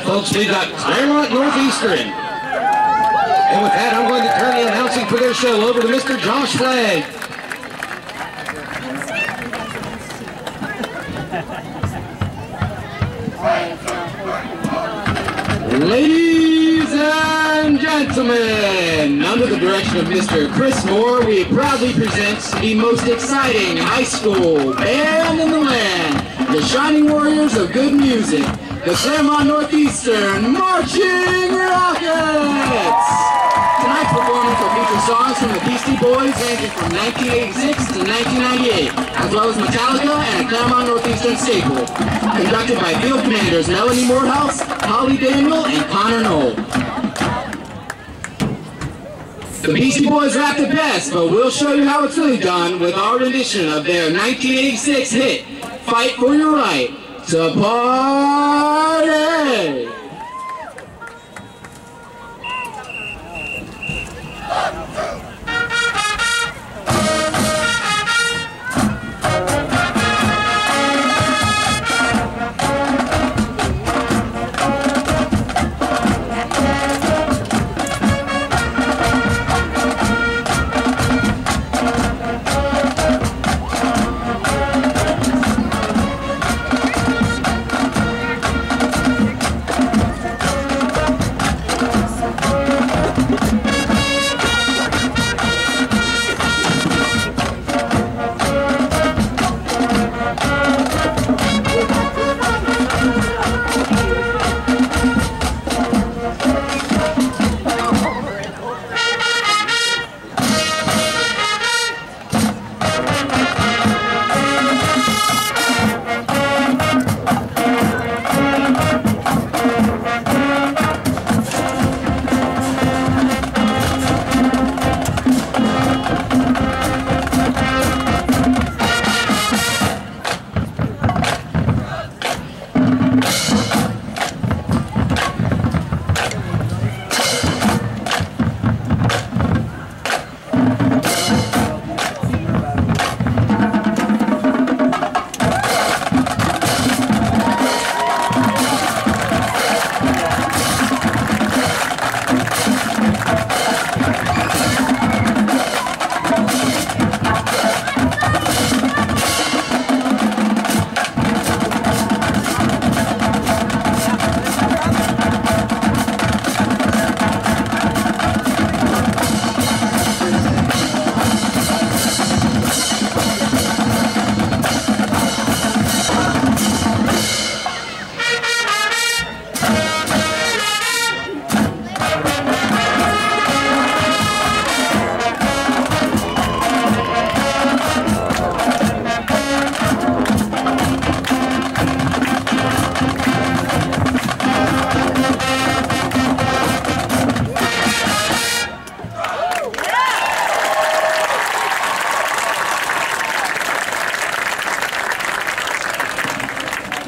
Folks, we've got Clermont Northeastern. And with that, I'm going to turn the announcing for their show over to Mr. Josh Flagg. Ladies and gentlemen, under the direction of Mr. Chris Moore, we proudly present the most exciting high school band in the land, the Shining Warriors of Good Music, the Clermont Northeastern Marching Rockets! Tonight's performance will feature songs from the Beastie Boys ranging from 1986 to 1998, as well as Metallica and a Clermont Northeastern staple. Conducted by field commanders Melanie Morehouse, Holly Daniel, and Connor Knoll. The Beastie Boys rap the best, but we'll show you how it's really done with our rendition of their 1986 hit, Fight for Your Right to Party!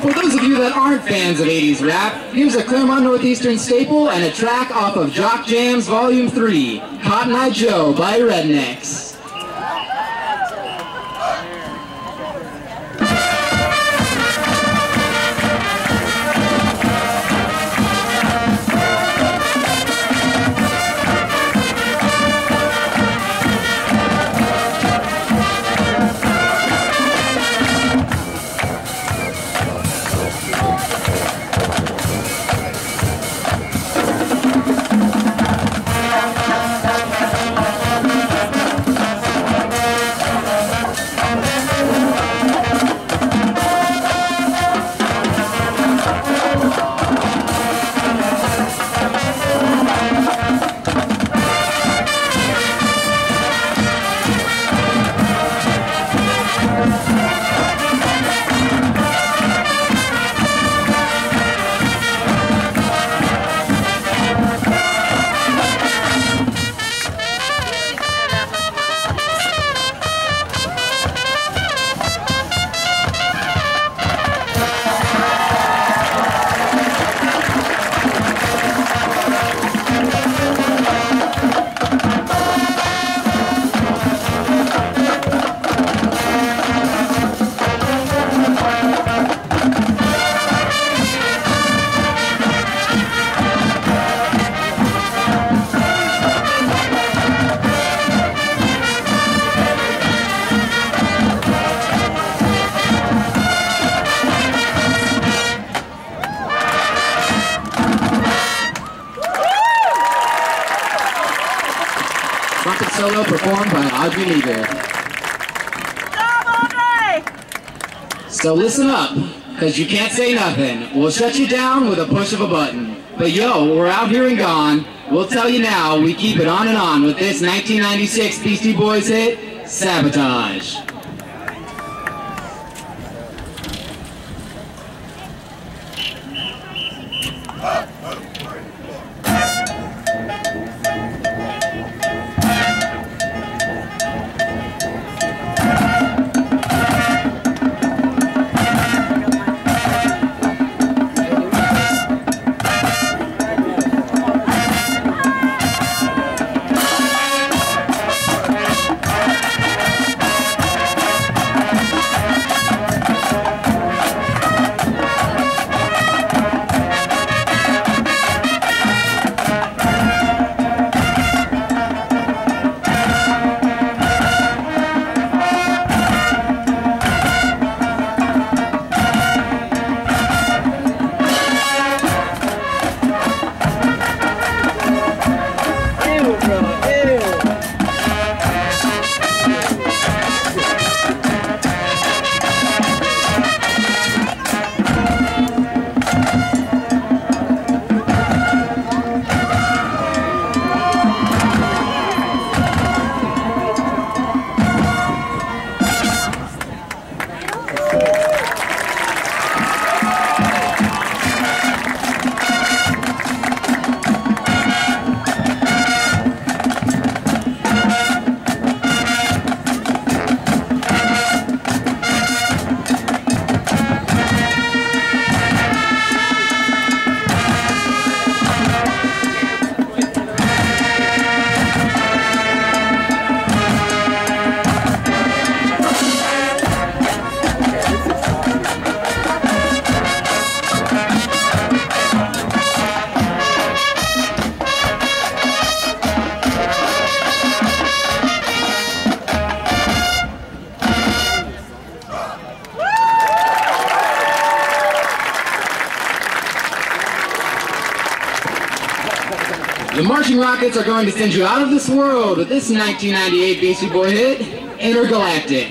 For those of you that aren't fans of 80s rap, here's a Clermont Northeastern staple and a track off of Jock Jams Volume 3, Cotton Eye Joe by Rednex. Performed by Audrey Lieber. So listen up, because you can't say nothing. We'll shut you down with a push of a button. But yo, we're out here and gone. We'll tell you now, we keep it on and on with this 1996 Beastie Boys hit, Sabotage. The Marching Rockets are going to send you out of this world with this 1998 Beastie Boy hit, Intergalactic.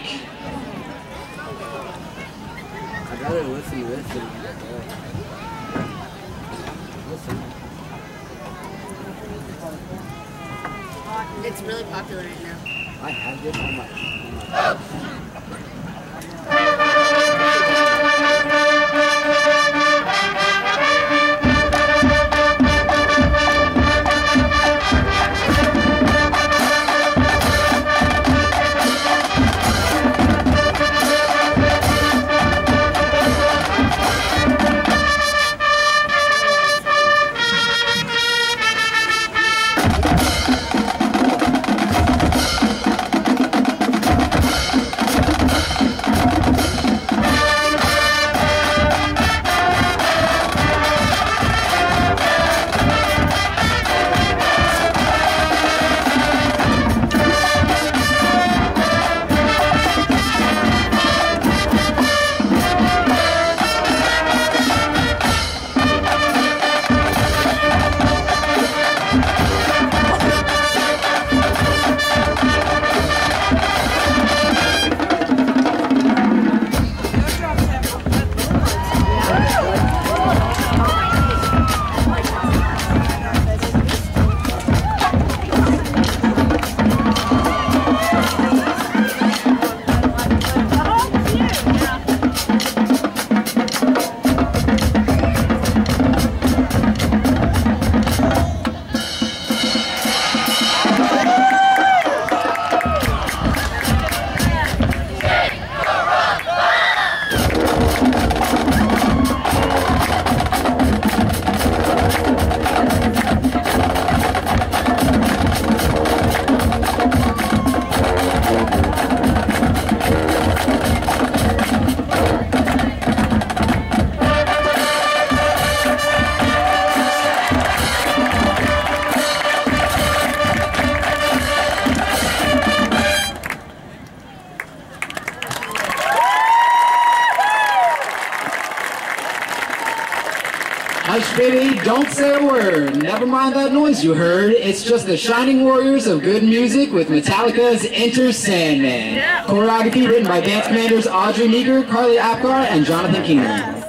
Noise you heard. It's just the shining warriors of good music with Metallica's Enter Sandman. Choreography written by dance commanders Audrey Meager, Carly Apgar, and Jonathan Keener.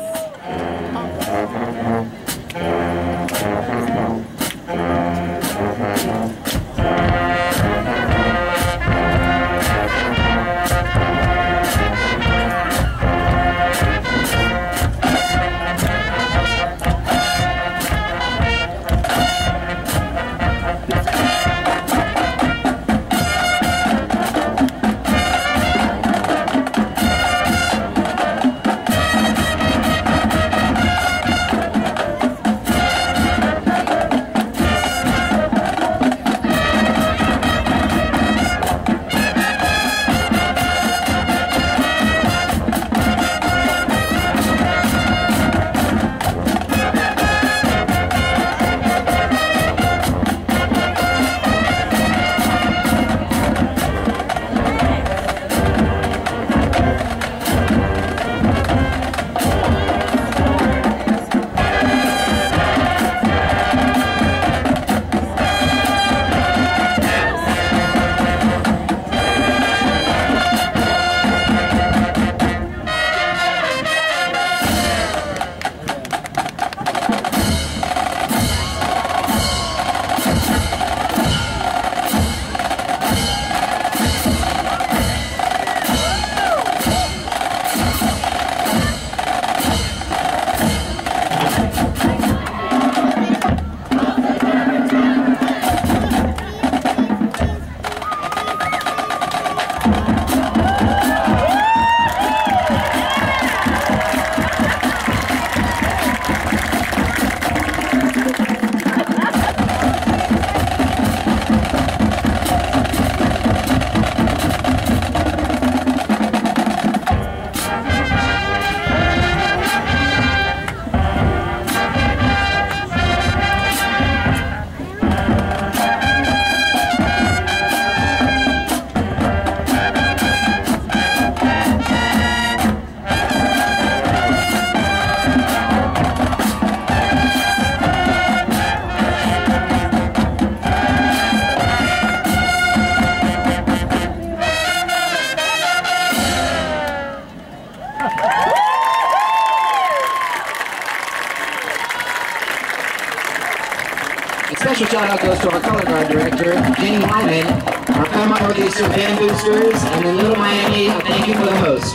Special shout out goes to our color guard director, Jenny Hyman, our Clermont Northeastern Band Boosters, and in Little Miami, thank you for the host.